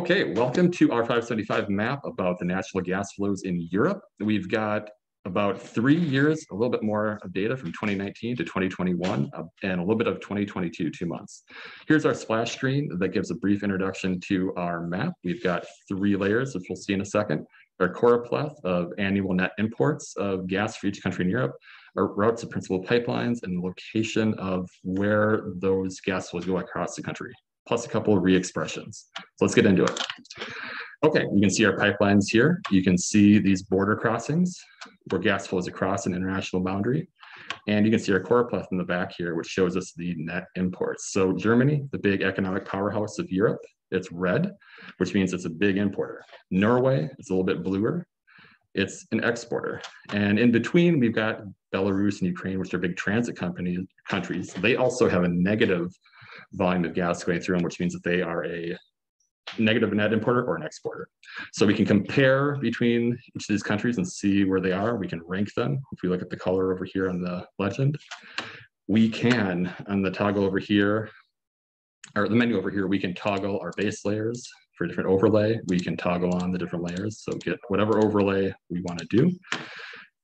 Okay, welcome to our 575 map about the natural gas flows in Europe. We've got about three years, a little bit more of data from 2019 to 2021, uh, and a little bit of 2022, two months. Here's our splash screen that gives a brief introduction to our map. We've got three layers, which we'll see in a second. Our choropleth of annual net imports of gas for each country in Europe, our routes of principal pipelines, and the location of where those gas flows go across the country plus a couple of re-expressions. So let's get into it. Okay, you can see our pipelines here. You can see these border crossings where gas flows across an international boundary. And you can see our choropleth in the back here, which shows us the net imports. So Germany, the big economic powerhouse of Europe, it's red, which means it's a big importer. Norway, it's a little bit bluer. It's an exporter. And in between, we've got Belarus and Ukraine, which are big transit companies, countries. They also have a negative volume of gas going through them, which means that they are a negative net importer or an exporter. So we can compare between each of these countries and see where they are. We can rank them. If we look at the color over here on the legend, we can, on the toggle over here, or the menu over here, we can toggle our base layers for different overlay. We can toggle on the different layers. So get whatever overlay we want to do.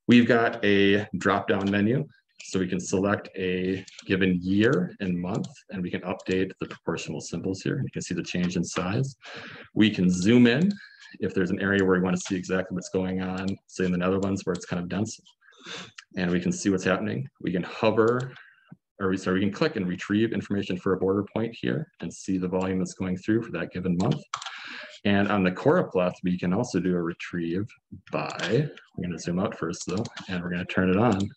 We've got a drop-down menu so we can select a given year and month, and we can update the proportional symbols here. You can see the change in size. We can zoom in if there's an area where we want to see exactly what's going on, say in the Netherlands where it's kind of dense, and we can see what's happening. We can hover, or we, sorry, we can click and retrieve information for a border point here and see the volume that's going through for that given month. And on the choropleth, we can also do a retrieve by, we're going to zoom out first though, and we're going to turn it on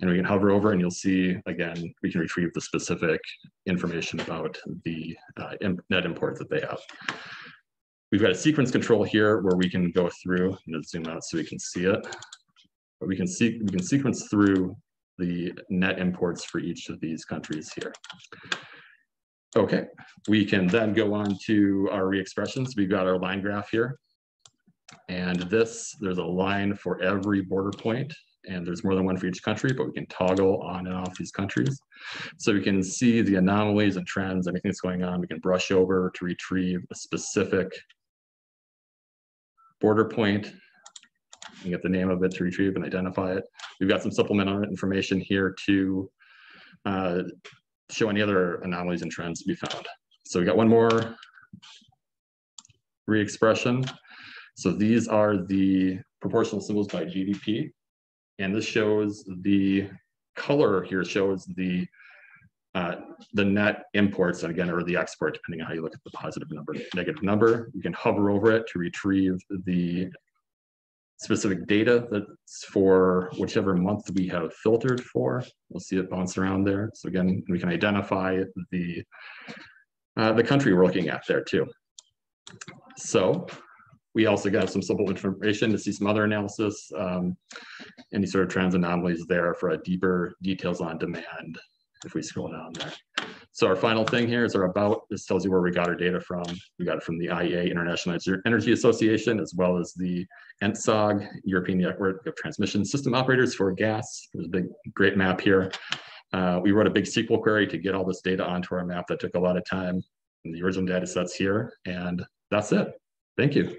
and we can hover over and you'll see, again, we can retrieve the specific information about the uh, net import that they have. We've got a sequence control here where we can go through, and zoom out so we can see it. But we can see we can sequence through the net imports for each of these countries here. Okay, we can then go on to our re-expressions. We've got our line graph here. And this, there's a line for every border point and there's more than one for each country, but we can toggle on and off these countries. So we can see the anomalies and trends, anything that's going on. We can brush over to retrieve a specific border point and get the name of it to retrieve and identify it. We've got some supplemental information here to uh, show any other anomalies and trends we found. So we got one more re-expression. So these are the proportional symbols by GDP. And this shows the color here shows the uh, the net imports, and again, or the export, depending on how you look at the positive number, negative number. You can hover over it to retrieve the specific data that's for whichever month we have filtered for. We'll see it bounce around there. So again, we can identify the, uh, the country we're looking at there too. So we also got some simple information to see some other analysis, um, any sort of trends anomalies there for a deeper details on demand if we scroll down there. So our final thing here is our about. This tells you where we got our data from. We got it from the IEA, International Energy Association, as well as the ENTSOG, European Network of Transmission System Operators for Gas. There's a big, great map here. Uh, we wrote a big SQL query to get all this data onto our map that took a lot of time. The original data sets here, and that's it. Thank you.